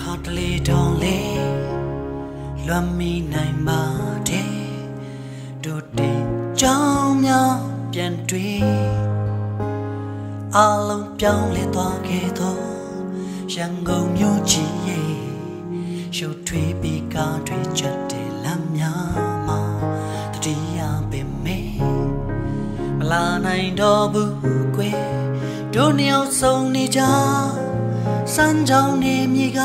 ခါတလေတောင်းလေလွမ်းမိနိုင်ပါတယ်တို့တဲ့ကြောင်းများပြန်တွေ့အလုံးပြောင်းလဲသွားခဲ့တော့ရန်ကုန်မြို့ကြီးရဲ့ရှုပ်ထွေးပြီးကားတွေချက်တယ်လမ်းများမှာတတိယပင်မေမလာနိုင်တော့ဘူးကွယ်တို့နှစ်ယောက်ဆုံးနေကြစမ်းကြောင်းနေမြေက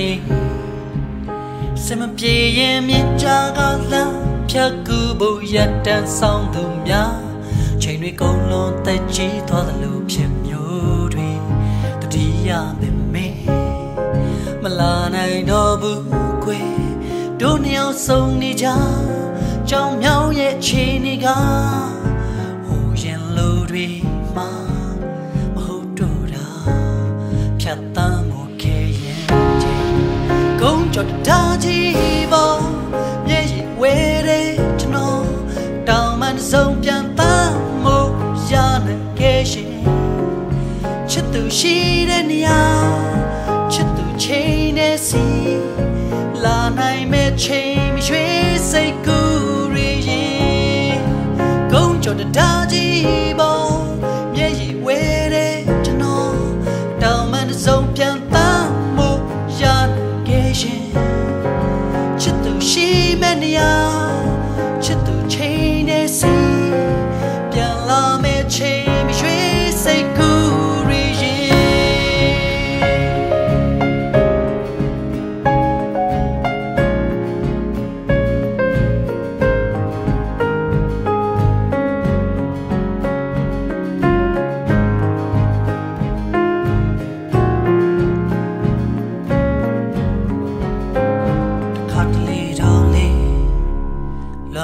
နေစမပြေရင်မြင်ကြကလမ်းဖြတ်ကူဖို့ရတန်ဆောင်သူများချိန်တွေကုန်လွန်တက်ကြီးသွားသလိုဖြစ်မျိုးတွေတတိယပင်မေမလာနိုင်တော့ဘူးကွယ်တို့နှစ်ယောက်ဆုံးနေကြကြောင်မြောင်ရဲ့ခြေနေကဟိုရင်လိုတွေမှာမ ကုန်းကြော်တာကြီးပေါ်မျက်ရည်ဝဲတဲ့ကျွန်တော်တောင်မှန်ဆုံးပြန်တမ်းမှုရနိုင်ခဲ့ရှင်ချစ်သူရှိတဲ့နေရာချစ်သူချိန်နဲ့စီလာနိုင်မဲ့ချိန်မရွှေစိတ်ကူရရင်ကုန်းကြော်တာကြီးပေါ်မျက်ရည်ဝဲတဲ့ကျွန်တော်တောင်မှန်ဆုံးပြန်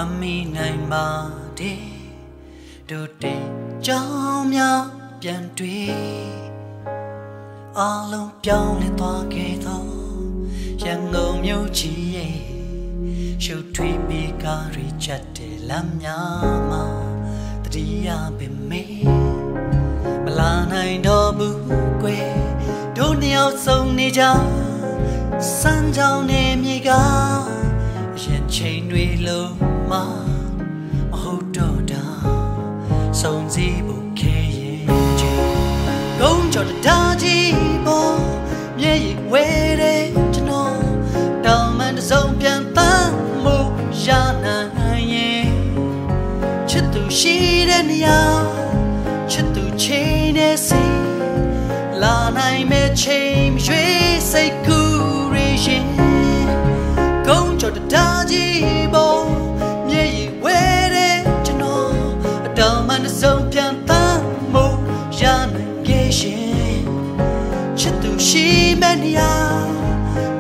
မ်းမိနိုင်ပါတယ်တို့တဲ့ကြောင်းများပြန်တွေ့အလုံးပြောင်းလဲသွားခဲ့တော့ရန်ကုန်မြို့ကြီးရဲ့ရှုပ်ထွေးပြီးကားရီချက်တယ်လမ်းများမှာတတိယပင်မေမလာနိုင်တော့ဘူးကွယ်တို့နှစ်ယောက်ဆုံးနေကြစမ်းကြောင်းနေမြေကရင်ချိန်တွေလုံး မမဟုတ်တော့တာဆုံးစည်းဖို့ခဲရင်ချင်းကုန်းကြော်တာကြီးပေါ်မျက်ရည်ဝဲတဲ့ကျွန်တော်တောင်မှန်တစ်စုံပြန်တမ်းမှုရနိုင်ရင်ချစ်သူရှိတဲ့နေရာချစ်သူချိန်နဲ့စီလာနိုင်မဲ့ချိန်ရွှေစိတ်ကူရရင်ကုန်းကြော်တာကြီး နေရာ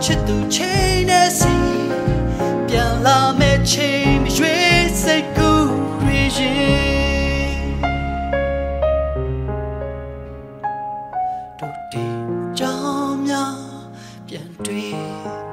ချစ်သူချိန်နဲ့စီပြန်လာမဲ့ချိန်ရွှေစိတ်ကူရရင်တို့ဒီကြောင်းများပြန်တွေ့